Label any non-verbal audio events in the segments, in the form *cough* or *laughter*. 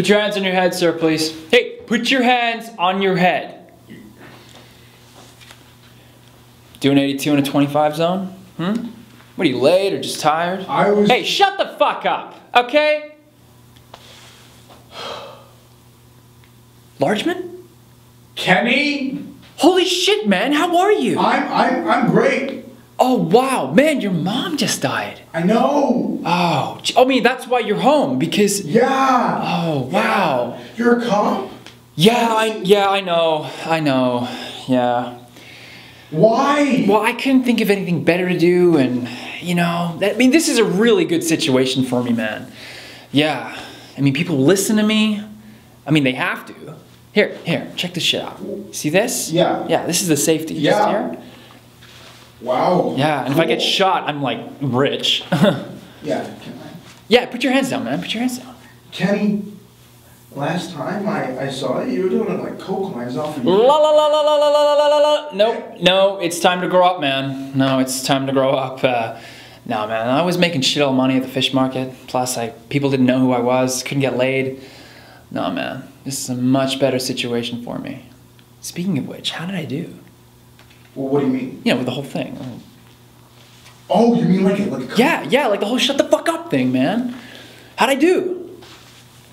Put your hands on your head, sir, please. Hey, put your hands on your head. Doing 82 in a 25 zone? Hmm? What are you, late or just tired? I was. Hey, shut the fuck up, okay? *sighs* Largeman? Kenny, Holy shit, man, how are you? I'm I'm I'm great. Oh, wow, man, your mom just died. I know. Oh, gee- I mean, that's why you're home, because. Yeah. Oh, wow. You're a cop. Yeah, I, yeah, I know, I know, yeah. Why? Well, I couldn't think of anything better to do, and you know, I mean, this is a really good situation for me, man. Yeah, I mean, people listen to me. I mean, they have to. Here, here, check this shit out. See this? Yeah. Yeah, this is the safety. Just Yeah. here. Wow. Yeah, and if I get shot, I'm like rich. *laughs* Yeah. Yeah, put your hands down, man. Put your hands down. Kenny, last time I, I saw you, you were doing it like coke lines off of La you. la la la la la la la la la. Nope, no, it's time to grow up, man. No, it's time to grow up. Uh, no, man, I was making shit all money at the fish market. Plus, I people didn't know who I was, couldn't get laid. No, man, this is a much better situation for me. Speaking of which, how did I do? Well, what do you mean? You know, with the whole thing. Oh, you mean like a, like a? Yeah, yeah, like the whole shut the fuck up thing, man. How'd I do?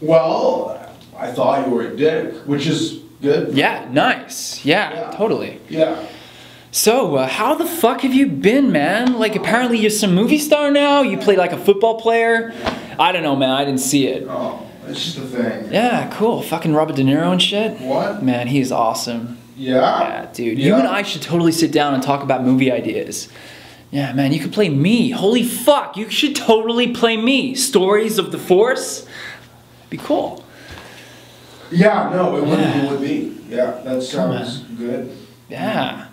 Well, I thought you were a dick, which is good. Yeah, nice. Yeah, Yeah. totally. Yeah. So, uh, how the fuck have you been, man? Like, apparently you're some movie star now? You play like a football player? I don't know, man. I didn't see it. Oh, it's just a thing. Yeah, cool. Fucking Robert De Niro and shit. What? Man, he's awesome. Yeah. Yeah, dude. You and I should totally sit down and talk about movie ideas. Yeah, man, you could play me. Holy fuck, you should totally play me. Stories of the Force? Be cool. Yeah, no, it would, Yeah. it would be. Yeah, that sounds good. Yeah.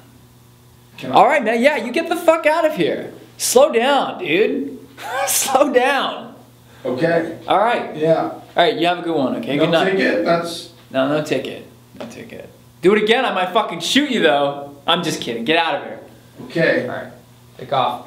Can I? All right, man. Yeah, you get the fuck out of here. Slow down, dude. *laughs* Slow down. Okay. All right. Yeah. All right, you have a good one, okay? no good night. ticket. That's No, no ticket. No ticket. Do it again, I might fucking shoot you though. I'm just kidding. Get out of here. okay. All right. 被告。